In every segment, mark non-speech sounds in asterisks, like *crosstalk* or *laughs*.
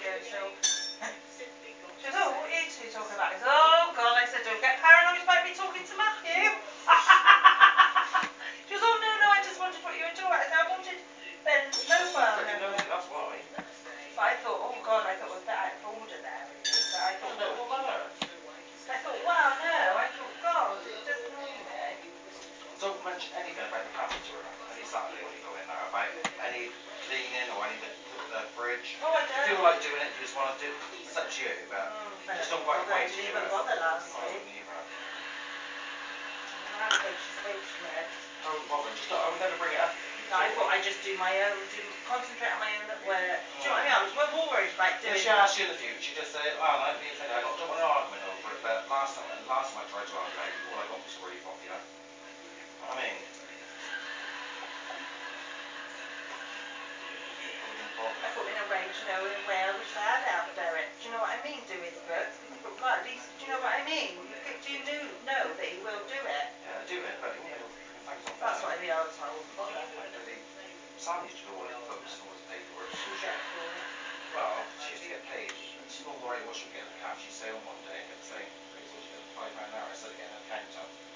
goes, so she goes, oh, *laughs* what are you two talking about? Oh God, I said, don't get paranoid about me talking to Matthew. Fridge. Oh, I If you don't. feel like doing it, you just wanna do, it's up to you, but Mm, just don't quite wait to do even it. bother last I week. wouldn't either. And that day she spoke to me. I wouldn't bother, just, I would never bring it up. No, I thought I'd just do my own, do, concentrate on my own at work. Do you know what I mean? I was more worried about doing If she asks you in the future, just say, well, no, me and I got, don't want an argument over it, but last time, last time I tried to argue, all I got was grief off you. Know I mean? I wouldn't bother. I thought in a way, do you know, in a way I wish I had helped Derek. Do you know what I mean? Do his books. But well, at least, do you know what I mean? You do you know, know that he will do it? Yeah, do it, but know, thanks That's what I mean, that's why I wouldn't bother. Really, Sam used to do all his books and all his paperwork. What you get for it? Well, she used to get paid. She's not worried what she'll get at the cash. She'd say on one day and get the same. She get five pound an hour instead of getting an accountant. Mm.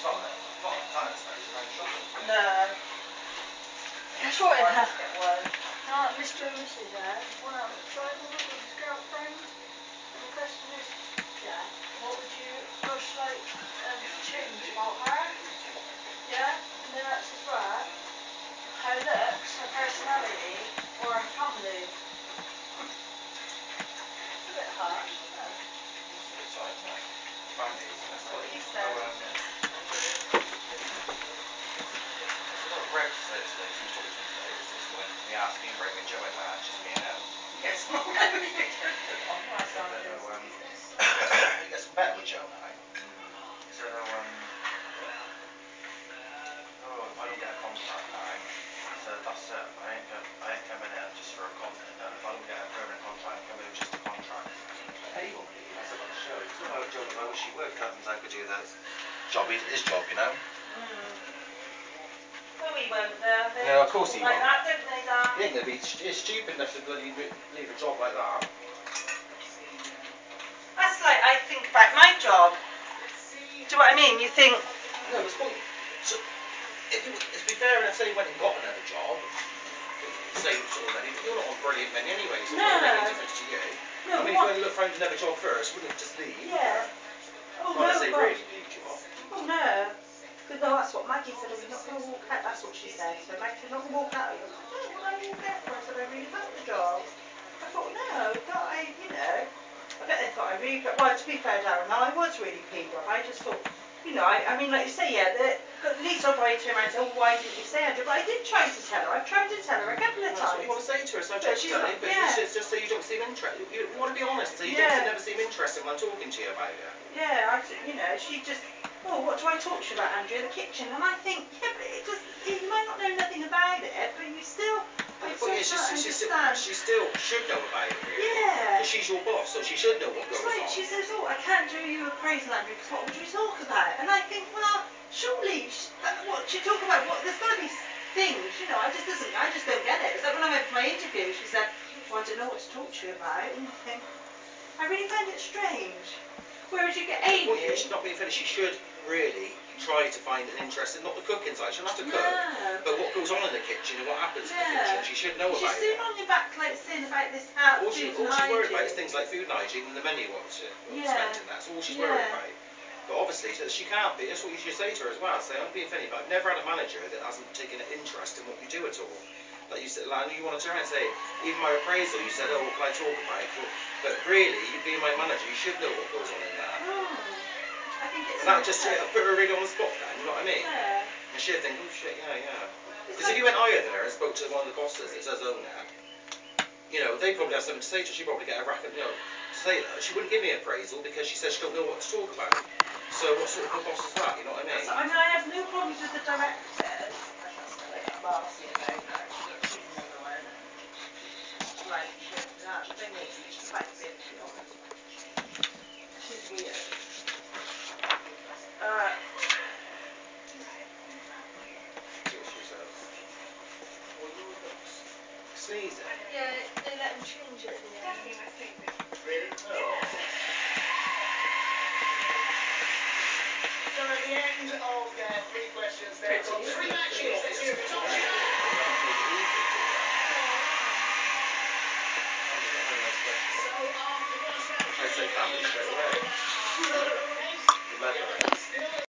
Roll. It's not, not that expensive around the shop. No. That's what I'll it has. just get one. Now Mr and Mrs there, one out outside with him with his girlfriend. And the question is, yeah, what would you most like um, to change about her? Yeah? And then that's as well. Her looks, her personality, or her family. It's a bit harsh, isn't it? It's a bit tight, isn't it? Family. That's what he said. um, I've got Greg to say today, 'cause he was talking to me today, was just when he asked me, Greg *laughs* and *coughs* Joe went, nah, it's just me and him. Yes. Oh, I that's said, not no, good. um, better with Joe now. He said, oh, um, oh, if I don't get a contract now, I said, that's it, I ain't go, I ain't coming in just for a con, if I don't get a permanent contract, I'm coming in just a contract. Hey, you won't believe, I said, I'll show you. He said, oh, Joe, I wish you would, Captain's I could do the job, his his job, you know? Mm. We though. No, of course he Like won't. that, don't they? Dan? He ain't gonna be, stupid enough to bloody leave a job like that. That's like I think about my job. Do you know what I mean? You think, No, it's point. So, if you, to be fair enough, say you went and got another job, same sort of money, but you're not on brilliant money anyway, so No. it's not difference to you. no, I mean, if you what? went and looked, found another job first, wouldn't it just leave? Yeah. Oh no, really you. Oh no. Because no, that's what Maggie said. We're not going to walk out. That's what she said. So Maggie said, not going to walk out. I was like, no, why walk out for? I said, I really like the job. I thought, no, thought I, you know. I bet they thought I really, well, to be fair, Darren, I was really peeved off. I just thought, you know, I, I mean, like you say, yeah, the, but at least I'll probably turn around and say, oh, why didn't you say Andrew? But I did try to tell her. I've tried to tell her a couple of That's what you want to say to her, so just she's done not- it, but yeah. it's just, so you don't seem interested. You, want to be honest, so you Yeah. don't never seem interested when I'm talking to you about it. Yeah, I, you know, she just, oh, what do I talk to you about, Andrea? The kitchen. And I think, yeah, but it just, you might not know nothing about it, but you still, I But still yeah, she's, she's, still, understand. she still should know about it, really. Yeah. Because she's your boss, so she should know what It's goes like on. she says, oh, I can't do you a praise, Andrew, because what would you talk about? And I think, well, surely, sh- uh, what she talk about? What there's got to be things, you know. I just doesn't, I just don't get it. It's like when I went for my interview, she said, well, I don't know what to talk to you about. And I think, I really find it strange. Whereas you get Amy. Well, she's not being finished. She should really try to find an interest in not the cooking side. She doesn't have to cook, No. but what goes on in the kitchen and what happens in the kitchen. She should know about it. She's about soon it. on your back, like saying about this house. All, she, all she's worried about is things like food and hygiene and the money what she what Yeah. spent in That's all she's worried about. But obviously, she can't be. That's what you should say to her as well. Say, I'm being funny, but I've never had a manager that hasn't taken an interest in what you do at all. Like you said, like, you want to turn and say, even my appraisal, you said, oh, can I talk about? Well, But really, you being my manager, you should know what goes on in there. Hmm. I think it's. And that just yeah. put her really on the spot then, you know what I mean? Yeah. And she'd think, oh shit, yeah, yeah. Because if you went higher there and spoke to one of the bosses that does own that, you know, they probably have something to say to her. She'd probably get a racket, you know, to say that. She wouldn't give me appraisal because she says she don't know what to talk about. So what sort of a boss is that, you know what I mean? So, I mean, I have no problems with the directors. Like Marcy and Mona, she's another one. Like, she's not, the thing is, she's quite big, to be honest. She's weird. Uh, See what she says. Sneezing. yeah, they let him change it at the So at the end of their three questions, they've got three matches. Let's hear if it's on